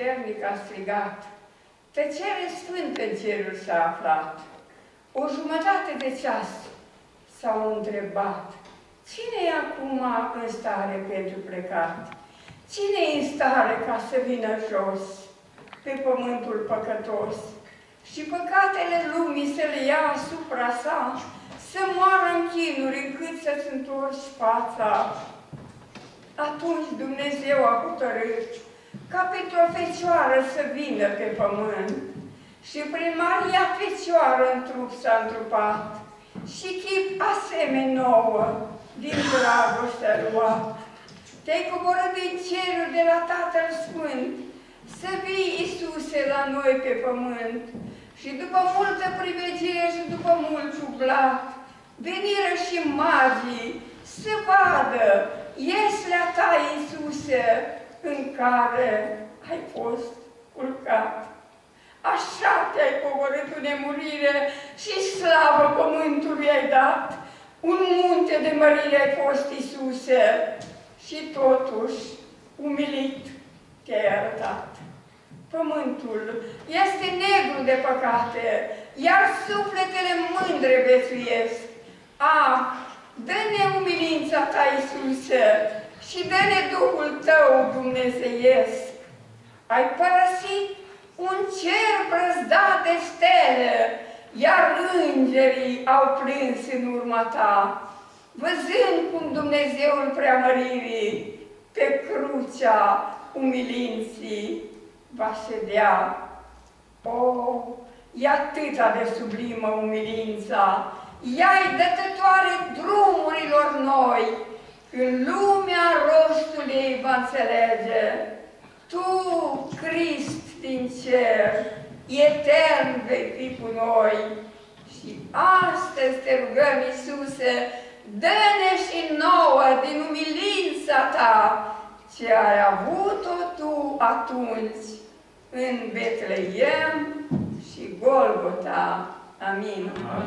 puternic a strigat. Tăcere sfântă în cerul s-a aflat. O jumătate de ceas s-au întrebat. Cine e acum în stare pentru plecat? Cine e în stare ca să vină jos pe pământul păcătos? Și păcatele lumii să le ia asupra sa, să moară în chinuri încât să-ți întorci fața. Atunci Dumnezeu a hotărât ca pentru o fecioară să vină pe pământ. Și prin Maria Fecioară în trup s-a întrupat și chip asemenea nouă din dragostea luat. Te-ai coborât din cerul de la Tatăl Sfânt să vii, Iisuse, la noi pe pământ și după multă privegie și după mult ciublat, veniră și magii să vadă ieslea ta, Iisuse, în care ai fost culcat. Așa te-ai coborât în nemurire și slavă pământului ai dat. Un munte de mărire ai fost, Iisuse, și totuși, umilit, te-ai arătat. Pământul este negru de păcate, iar sufletele mândre vețuiesc. Ah, dă-ne umilința ta, Iisuse, și dă-ne Duhul tău dumnezeiesc. Ai părăsit un cer brăzdat de stele, iar îngerii au plâns în urma ta, văzând cum Dumnezeul preamăririi pe crucea umilinții va ședea. O, e atâta de sublimă umilința, ea-i dătătoare drumurilor noi, când lumea rostul ei va înțelege. Tu, Crist din cer, etern vei fi cu noi. Și astăzi te rugăm, Iisuse, dă-ne și nouă din umilința ta, ce ai avut-o tu atunci în Betleem și Golgota. Amin. Amin.